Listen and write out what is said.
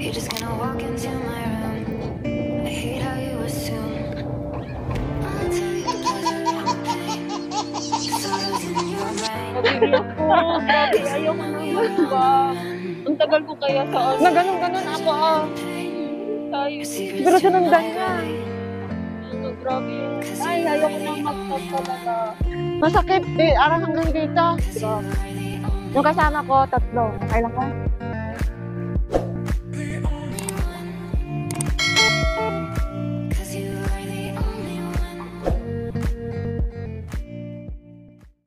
You're just gonna walk into my room. I hate how you assume. I'll take pleasure the pain. was in your brain. Ang tagal ko kaya sa ano. Na ganun-ganun ako, ah. Tayo. Siguro sinundan niya. Grabe yung... Ay, ayaw ko nang mag-stop talaga. Masakit. Eh, arang hanggang dito. Yung kasama ko, tatlo. Kailan ko?